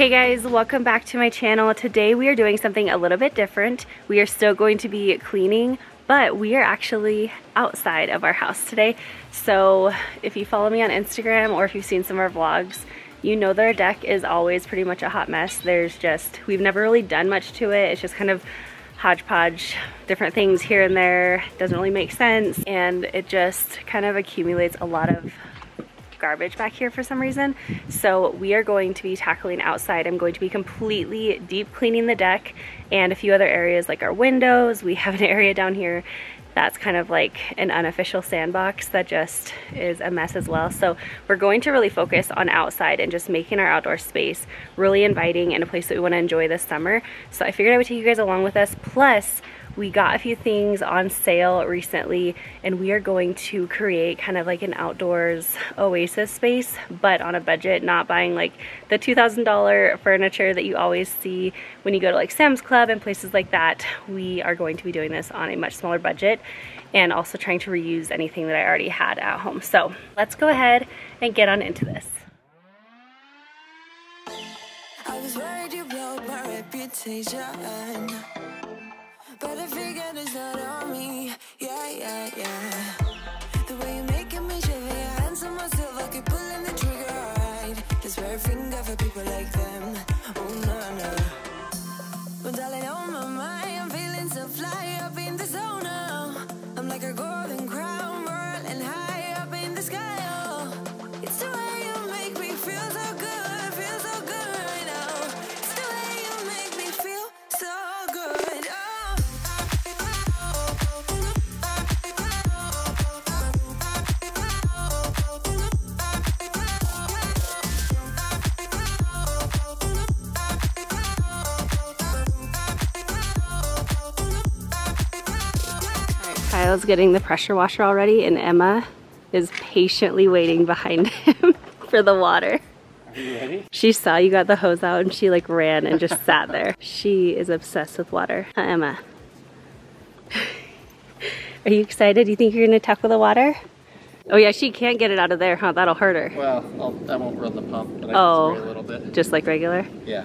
Hey guys, welcome back to my channel. Today we are doing something a little bit different. We are still going to be cleaning, but we are actually outside of our house today. So if you follow me on Instagram or if you've seen some of our vlogs, you know that our deck is always pretty much a hot mess. There's just, we've never really done much to it. It's just kind of hodgepodge, different things here and there. Doesn't really make sense. And it just kind of accumulates a lot of garbage back here for some reason. So we are going to be tackling outside. I'm going to be completely deep cleaning the deck and a few other areas like our windows. We have an area down here that's kind of like an unofficial sandbox that just is a mess as well. So we're going to really focus on outside and just making our outdoor space really inviting and a place that we want to enjoy this summer. So I figured I would take you guys along with us. Plus, we got a few things on sale recently and we are going to create kind of like an outdoors oasis space but on a budget not buying like the $2,000 furniture that you always see when you go to like Sam's Club and places like that. We are going to be doing this on a much smaller budget and also trying to reuse anything that I already had at home. So let's go ahead and get on into this. I was worried you my reputation but I figured it's not on me. Yeah, yeah, yeah. Kyle's getting the pressure washer already and Emma is patiently waiting behind him for the water. Are you ready? She saw you got the hose out and she like ran and just sat there. She is obsessed with water. Huh, Emma? Are you excited? Do you think you're gonna tackle the water? Oh yeah, she can't get it out of there, huh? That'll hurt her. Well, I'll, I won't run the pump, but I oh, can spray a little bit. Just like regular? Yeah.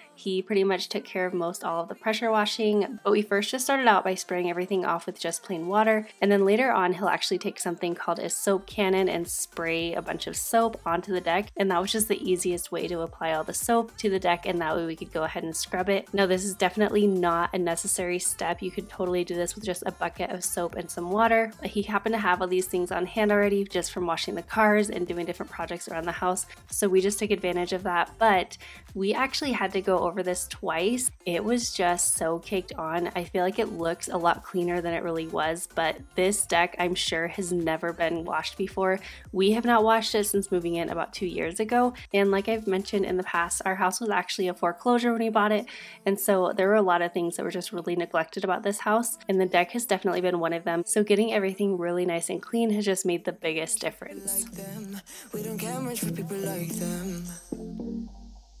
He pretty much took care of most all of the pressure washing, but we first just started out by spraying everything off with just plain water. And then later on, he'll actually take something called a soap cannon and spray a bunch of soap onto the deck. And that was just the easiest way to apply all the soap to the deck. And that way we could go ahead and scrub it. Now this is definitely not a necessary step. You could totally do this with just a bucket of soap and some water. But he happened to have all these things on hand already just from washing the cars and doing different projects around the house. So we just took advantage of that. But we actually had to go over this twice. It was just so caked on. I feel like it looks a lot cleaner than it really was, but this deck I'm sure has never been washed before. We have not washed it since moving in about two years ago. And like I've mentioned in the past, our house was actually a foreclosure when we bought it. And so there were a lot of things that were just really neglected about this house. And the deck has definitely been one of them. So getting everything really nice and clean has just made the biggest difference.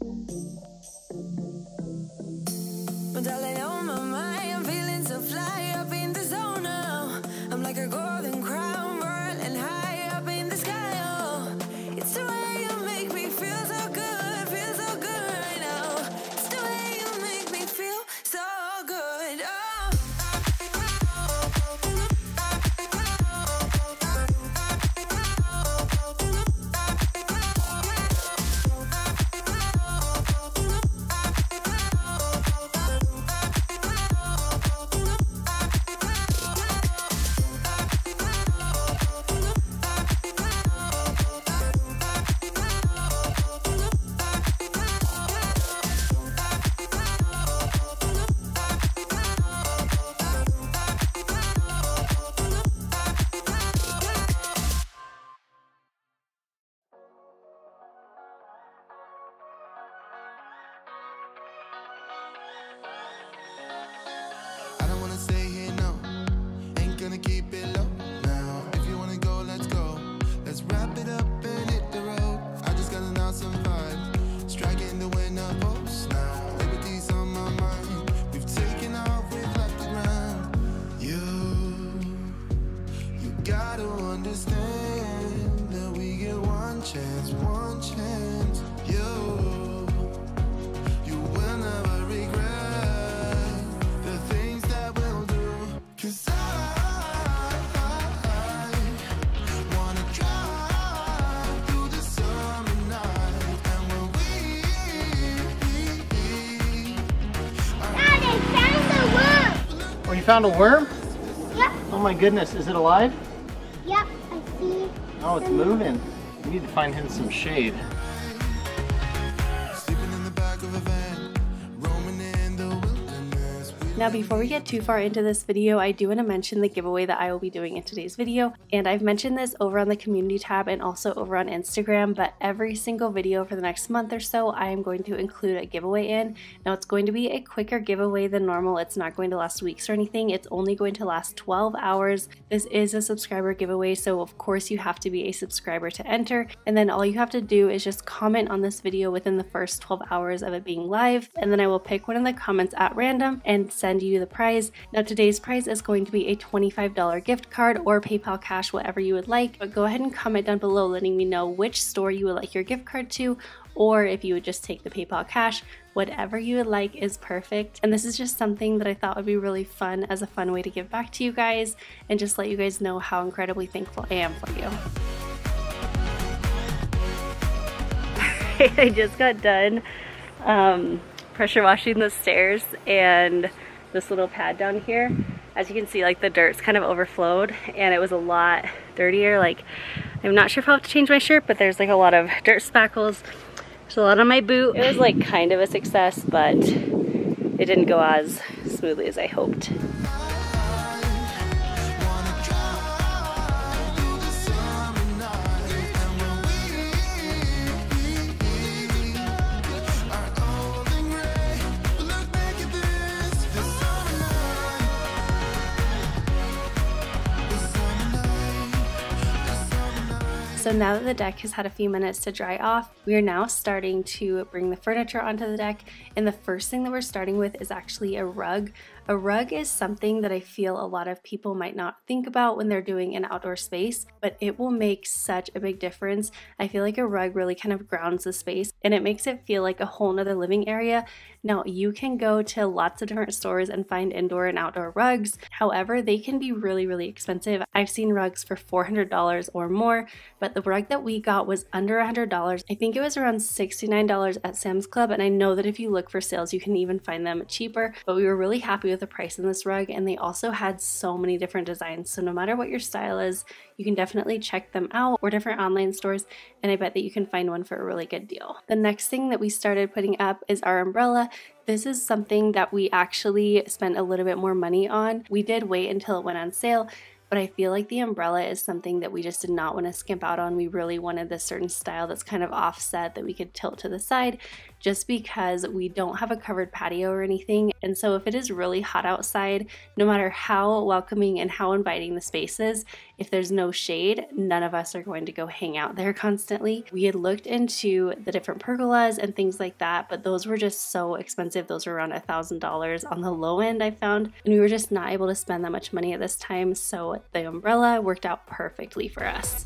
But darling, on my found a worm? Yep, Oh my goodness, is it alive? yep, I see. Oh, it's moving. We need to find him some shade. Now before we get too far into this video, I do want to mention the giveaway that I will be doing in today's video. And I've mentioned this over on the community tab and also over on Instagram, but every single video for the next month or so, I am going to include a giveaway in. Now it's going to be a quicker giveaway than normal. It's not going to last weeks or anything. It's only going to last 12 hours. This is a subscriber giveaway, so of course you have to be a subscriber to enter. And then all you have to do is just comment on this video within the first 12 hours of it being live. And then I will pick one of the comments at random and send you the prize. Now today's prize is going to be a $25 gift card or PayPal cash, whatever you would like. But go ahead and comment down below letting me know which store you would like your gift card to or if you would just take the PayPal cash, whatever you would like is perfect. And this is just something that I thought would be really fun as a fun way to give back to you guys and just let you guys know how incredibly thankful I am for you. I just got done um, pressure washing the stairs and this little pad down here. As you can see, like the dirt's kind of overflowed and it was a lot dirtier. Like, I'm not sure if I'll have to change my shirt, but there's like a lot of dirt spackles. There's a lot on my boot. It was like kind of a success, but it didn't go as smoothly as I hoped. So now that the deck has had a few minutes to dry off, we are now starting to bring the furniture onto the deck. And the first thing that we're starting with is actually a rug. A rug is something that I feel a lot of people might not think about when they're doing an outdoor space, but it will make such a big difference. I feel like a rug really kind of grounds the space and it makes it feel like a whole nother living area. Now, you can go to lots of different stores and find indoor and outdoor rugs. However, they can be really, really expensive. I've seen rugs for $400 or more, but the rug that we got was under $100. I think it was around $69 at Sam's Club, and I know that if you look for sales, you can even find them cheaper. But we were really happy the price in this rug, and they also had so many different designs. So, no matter what your style is, you can definitely check them out or different online stores, and I bet that you can find one for a really good deal. The next thing that we started putting up is our umbrella. This is something that we actually spent a little bit more money on. We did wait until it went on sale, but I feel like the umbrella is something that we just did not want to skimp out on. We really wanted this certain style that's kind of offset that we could tilt to the side just because we don't have a covered patio or anything. And so if it is really hot outside, no matter how welcoming and how inviting the space is, if there's no shade, none of us are going to go hang out there constantly. We had looked into the different pergolas and things like that, but those were just so expensive. Those were around a thousand dollars on the low end, I found, and we were just not able to spend that much money at this time. So the umbrella worked out perfectly for us.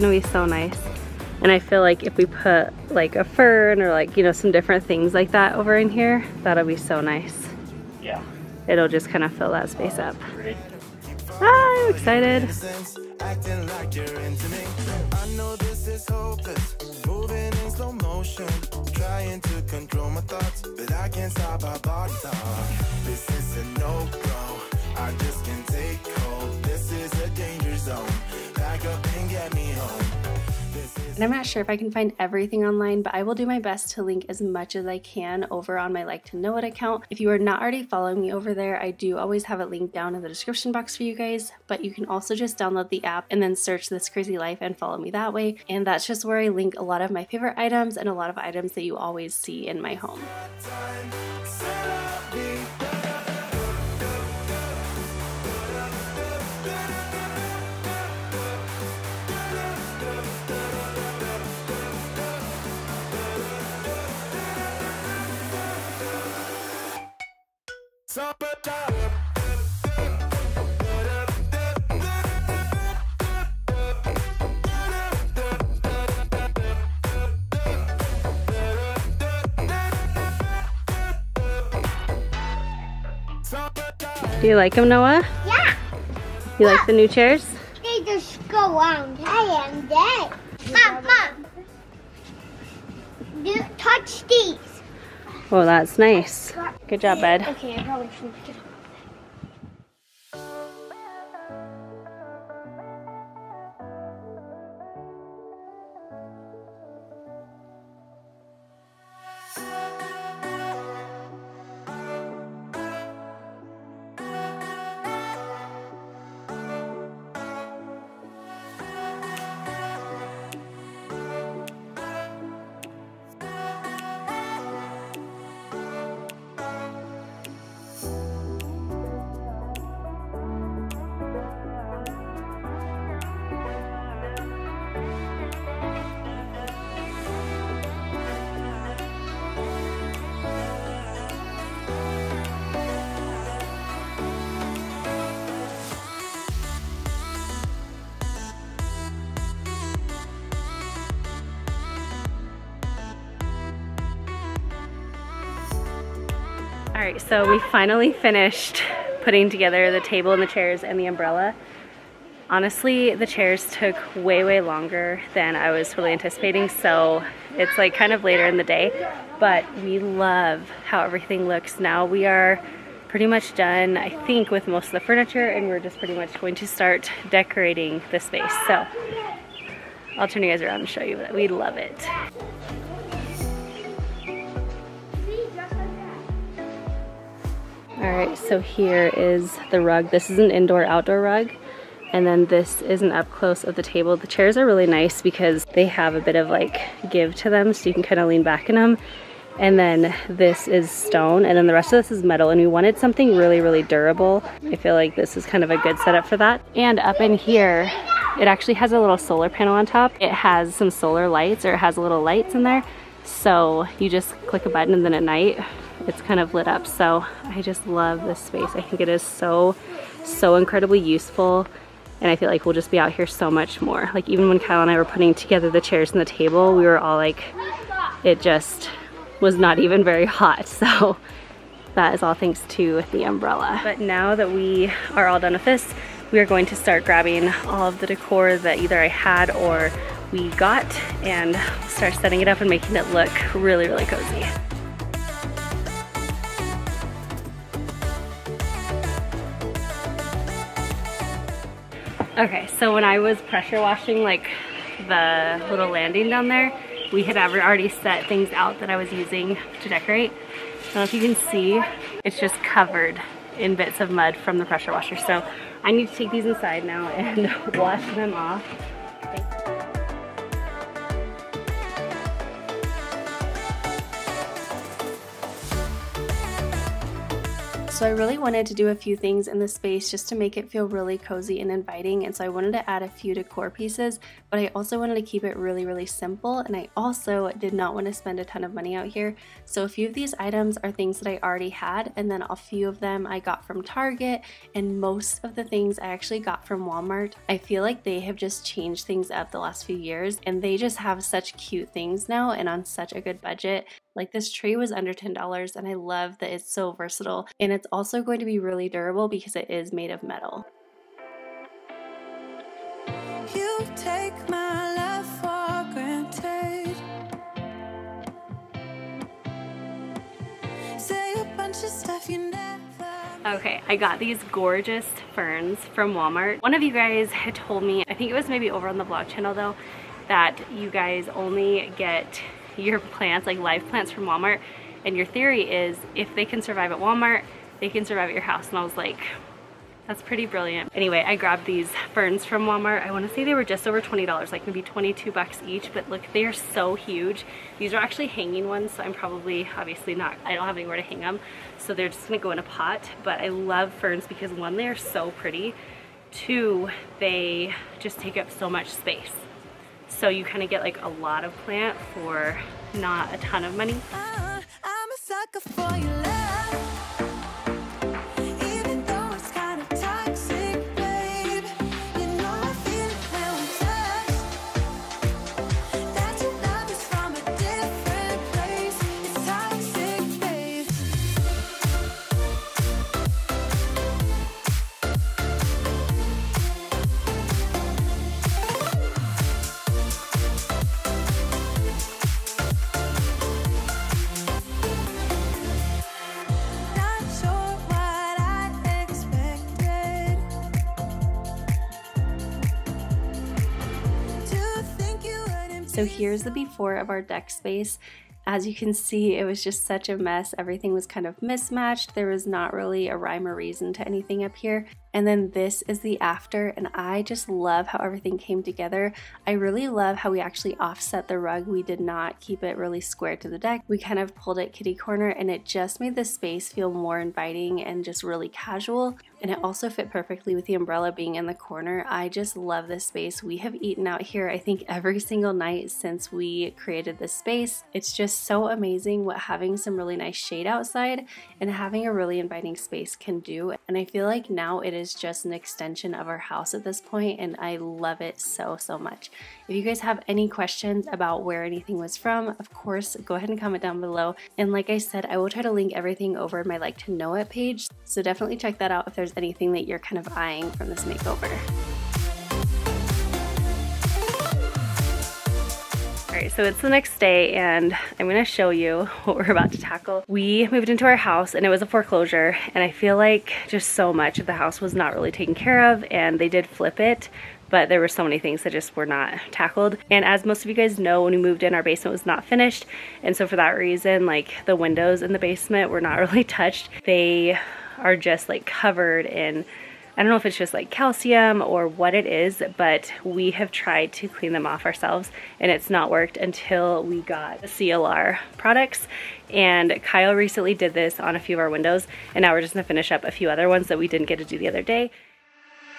Gonna be so nice. And I feel like if we put like a fern or like, you know, some different things like that over in here, that'll be so nice. Yeah. It'll just kind of fill that space up. Ah, I'm excited. sense, acting like you're into me. I know this is hopeless, moving in slow motion, trying to control my thoughts, but I can't stop our body talk. This is a no-go, I just can't take hold. This is a danger zone. And I'm not sure if I can find everything online, but I will do my best to link as much as I can over on my Like to Know It account. If you are not already following me over there, I do always have it linked down in the description box for you guys, but you can also just download the app and then search This Crazy Life and follow me that way. And that's just where I link a lot of my favorite items and a lot of items that you always see in my home. Do you like them, Noah? Yeah. You like the new chairs? They just go on day and day. Mom, Mom. Do, touch these. Oh, that's nice. Good job, bud. Okay, right, so we finally finished putting together the table and the chairs and the umbrella. Honestly, the chairs took way, way longer than I was really anticipating, so it's like kind of later in the day, but we love how everything looks now. We are pretty much done, I think, with most of the furniture, and we're just pretty much going to start decorating the space. So I'll turn you guys around and show you that we love it. All right, so here is the rug. This is an indoor outdoor rug. And then this is an up close of the table. The chairs are really nice because they have a bit of like give to them so you can kind of lean back in them. And then this is stone and then the rest of this is metal and we wanted something really, really durable. I feel like this is kind of a good setup for that. And up in here, it actually has a little solar panel on top. It has some solar lights or it has little lights in there. So you just click a button and then at night it's kind of lit up. So I just love this space. I think it is so, so incredibly useful. And I feel like we'll just be out here so much more. Like even when Kyle and I were putting together the chairs and the table, we were all like, it just was not even very hot. So that is all thanks to the umbrella. But now that we are all done with this, we are going to start grabbing all of the decor that either I had or we got and start setting it up and making it look really, really cozy. Okay, so when I was pressure washing like the little landing down there, we had already set things out that I was using to decorate. I don't know if you can see, it's just covered in bits of mud from the pressure washer. So I need to take these inside now and wash them off. So I really wanted to do a few things in the space just to make it feel really cozy and inviting and so I wanted to add a few decor pieces but I also wanted to keep it really really simple and I also did not want to spend a ton of money out here so a few of these items are things that I already had and then a few of them I got from Target and most of the things I actually got from Walmart. I feel like they have just changed things up the last few years and they just have such cute things now and on such a good budget like this tree was under $10 and I love that it's so versatile and it's also going to be really durable because it is made of metal. You take my love for granted. Say a bunch of stuff you never. Okay, I got these gorgeous ferns from Walmart. One of you guys had told me, I think it was maybe over on the vlog channel though, that you guys only get your plants, like live plants from Walmart, and your theory is if they can survive at Walmart, they can survive at your house. And I was like, that's pretty brilliant. Anyway, I grabbed these ferns from Walmart. I wanna say they were just over $20, like maybe 22 bucks each, but look, they are so huge. These are actually hanging ones, so I'm probably, obviously not, I don't have anywhere to hang them, so they're just gonna go in a pot. But I love ferns because one, they are so pretty. Two, they just take up so much space. So you kind of get like a lot of plant for not a ton of money. Here's the before of our deck space. As you can see, it was just such a mess. Everything was kind of mismatched. There was not really a rhyme or reason to anything up here. And then this is the after, and I just love how everything came together. I really love how we actually offset the rug. We did not keep it really square to the deck. We kind of pulled it kitty corner, and it just made the space feel more inviting and just really casual. And it also fit perfectly with the umbrella being in the corner. I just love this space. We have eaten out here, I think, every single night since we created this space. It's just so amazing what having some really nice shade outside and having a really inviting space can do. And I feel like now it is just an extension of our house at this point, and I love it so, so much. If you guys have any questions about where anything was from, of course, go ahead and comment down below. And like I said, I will try to link everything over my like to know it page. So definitely check that out if there's anything that you're kind of eyeing from this makeover. Alright, so it's the next day and I'm gonna show you what we're about to tackle. We moved into our house and it was a foreclosure and I feel like just so much of the house was not really taken care of and they did flip it but there were so many things that just were not tackled. And as most of you guys know, when we moved in, our basement was not finished. And so for that reason, like the windows in the basement were not really touched. They are just like covered in I don't know if it's just like calcium or what it is, but we have tried to clean them off ourselves and it's not worked until we got the CLR products. And Kyle recently did this on a few of our windows and now we're just gonna finish up a few other ones that we didn't get to do the other day.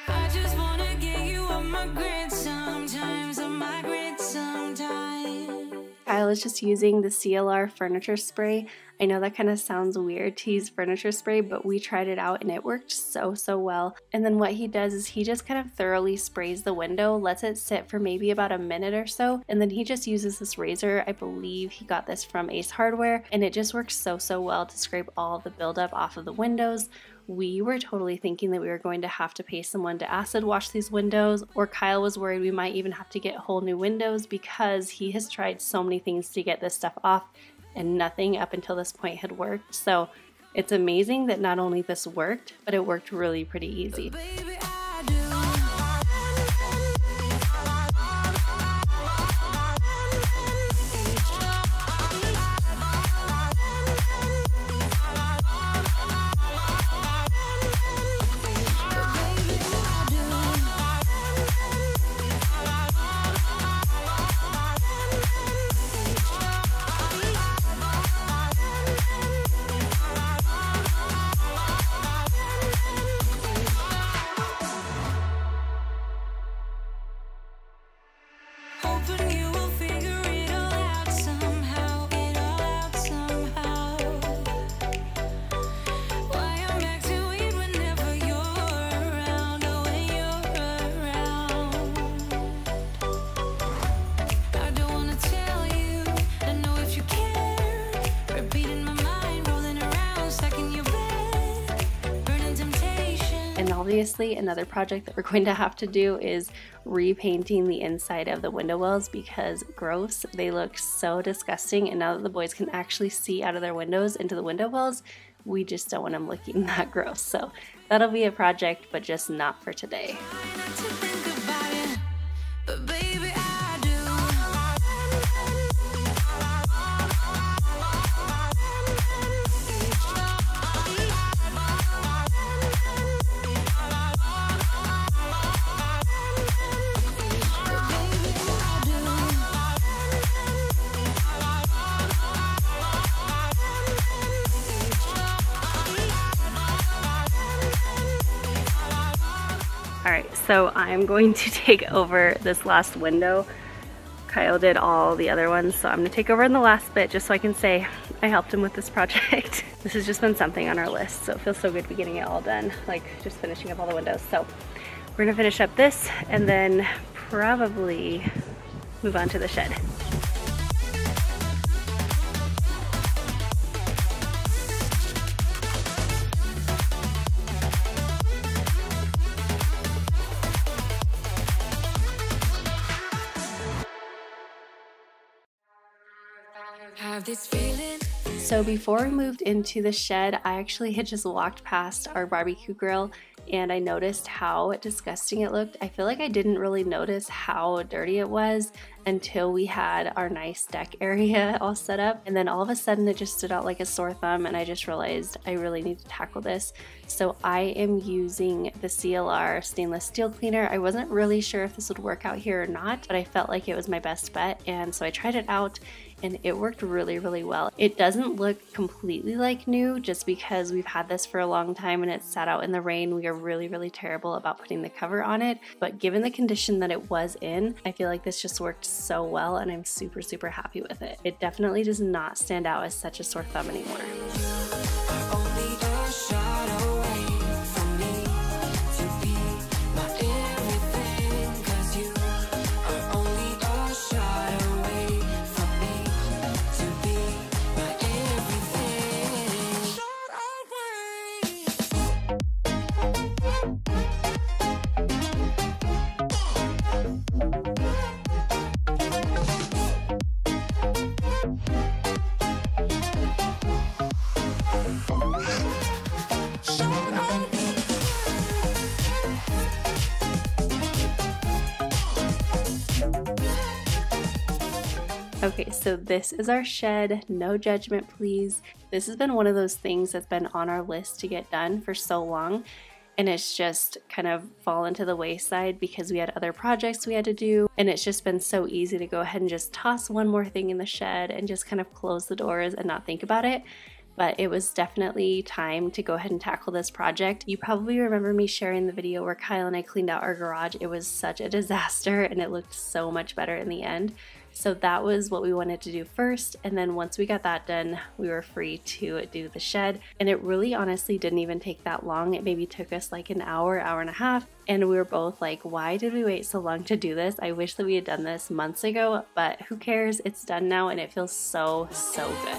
I just wanna get you on my grid sometimes, on my grid sometimes. Kyle is just using the CLR furniture spray. I know that kind of sounds weird to use furniture spray, but we tried it out and it worked so, so well. And then what he does is he just kind of thoroughly sprays the window, lets it sit for maybe about a minute or so, and then he just uses this razor. I believe he got this from Ace Hardware, and it just works so, so well to scrape all the buildup off of the windows we were totally thinking that we were going to have to pay someone to acid wash these windows, or Kyle was worried we might even have to get whole new windows because he has tried so many things to get this stuff off and nothing up until this point had worked. So it's amazing that not only this worked, but it worked really pretty easy. Baby, Another project that we're going to have to do is repainting the inside of the window wells because gross. They look so disgusting. And now that the boys can actually see out of their windows into the window wells, we just don't want them looking that gross. So that'll be a project, but just not for today. So I'm going to take over this last window. Kyle did all the other ones, so I'm gonna take over in the last bit just so I can say I helped him with this project. this has just been something on our list, so it feels so good to be getting it all done, like just finishing up all the windows. So we're gonna finish up this and then probably move on to the shed. So before we moved into the shed, I actually had just walked past our barbecue grill and I noticed how disgusting it looked. I feel like I didn't really notice how dirty it was until we had our nice deck area all set up. And then all of a sudden it just stood out like a sore thumb and I just realized I really need to tackle this. So I am using the CLR stainless steel cleaner. I wasn't really sure if this would work out here or not, but I felt like it was my best bet. And so I tried it out and it worked really, really well. It doesn't look completely like new just because we've had this for a long time and it sat out in the rain. We are really, really terrible about putting the cover on it. But given the condition that it was in, I feel like this just worked so well and I'm super, super happy with it. It definitely does not stand out as such a sore thumb anymore. So this is our shed. No judgment, please. This has been one of those things that's been on our list to get done for so long. And it's just kind of fallen to the wayside because we had other projects we had to do. And it's just been so easy to go ahead and just toss one more thing in the shed and just kind of close the doors and not think about it but it was definitely time to go ahead and tackle this project. You probably remember me sharing the video where Kyle and I cleaned out our garage. It was such a disaster and it looked so much better in the end. So that was what we wanted to do first. And then once we got that done, we were free to do the shed. And it really honestly didn't even take that long. It maybe took us like an hour, hour and a half. And we were both like, why did we wait so long to do this? I wish that we had done this months ago, but who cares? It's done now and it feels so, so good.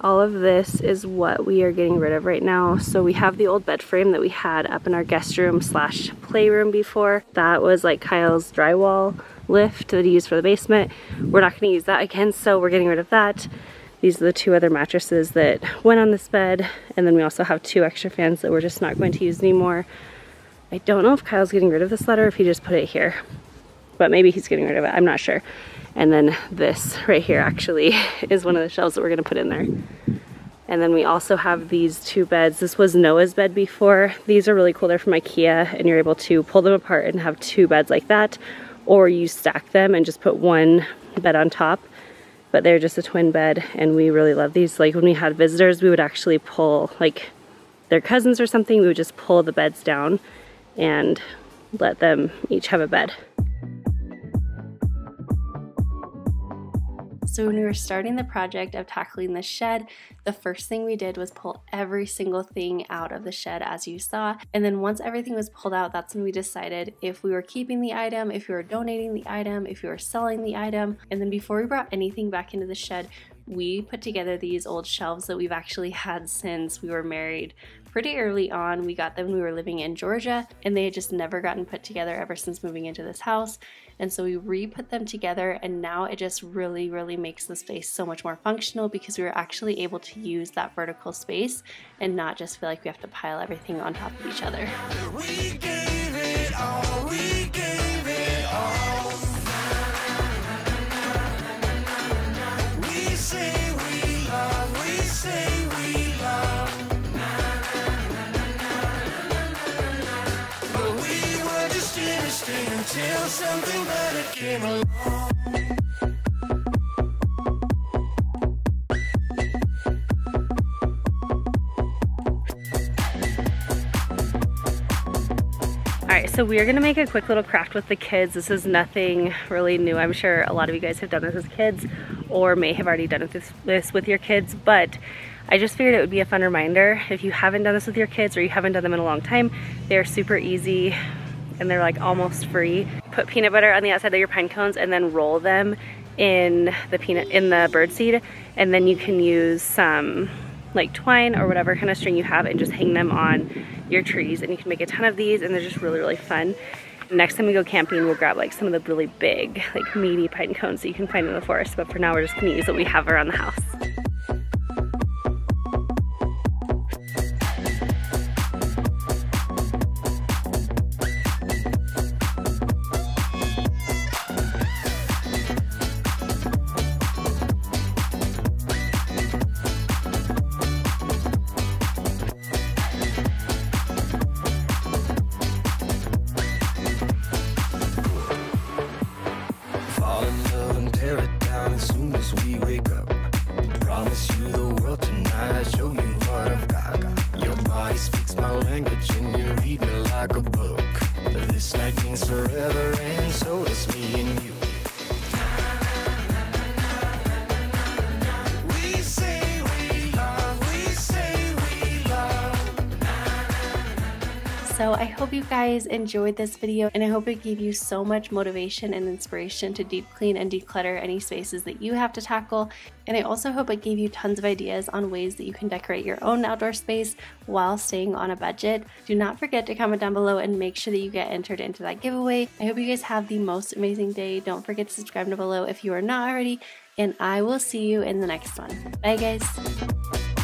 All of this is what we are getting rid of right now. So we have the old bed frame that we had up in our guest room slash playroom before. That was like Kyle's drywall lift that he used for the basement. We're not gonna use that again, so we're getting rid of that. These are the two other mattresses that went on this bed. And then we also have two extra fans that we're just not going to use anymore. I don't know if Kyle's getting rid of this letter, if he just put it here, but maybe he's getting rid of it, I'm not sure. And then this right here actually is one of the shelves that we're gonna put in there. And then we also have these two beds. This was Noah's bed before. These are really cool, they're from Ikea and you're able to pull them apart and have two beds like that. Or you stack them and just put one bed on top. But they're just a twin bed and we really love these. Like when we had visitors, we would actually pull like their cousins or something, we would just pull the beds down and let them each have a bed. So when we were starting the project of tackling the shed, the first thing we did was pull every single thing out of the shed as you saw. And then once everything was pulled out, that's when we decided if we were keeping the item, if we were donating the item, if we were selling the item. And then before we brought anything back into the shed, we put together these old shelves that we've actually had since we were married pretty early on. We got them when we were living in Georgia and they had just never gotten put together ever since moving into this house. And so we re-put them together and now it just really, really makes the space so much more functional because we were actually able to use that vertical space and not just feel like we have to pile everything on top of each other. Something better came along. All right, so we're gonna make a quick little craft with the kids. This is nothing really new. I'm sure a lot of you guys have done this as kids or may have already done this, this with your kids, but I just figured it would be a fun reminder. If you haven't done this with your kids or you haven't done them in a long time, they're super easy and they're like almost free. Put peanut butter on the outside of your pine cones and then roll them in the peanut in the bird seed. And then you can use some like twine or whatever kind of string you have and just hang them on your trees. And you can make a ton of these and they're just really really fun. Next time we go camping we'll grab like some of the really big like meaty pine cones that you can find in the forest. But for now we're just gonna use what we have around the house as we wake up. Promise you the world tonight, show you what I've got. Your body speaks my language and you read me like a book. This night means forever and so does me and you. So I hope you guys enjoyed this video and I hope it gave you so much motivation and inspiration to deep clean and declutter any spaces that you have to tackle. And I also hope it gave you tons of ideas on ways that you can decorate your own outdoor space while staying on a budget. Do not forget to comment down below and make sure that you get entered into that giveaway. I hope you guys have the most amazing day. Don't forget to subscribe down below if you are not already. And I will see you in the next one. Bye guys.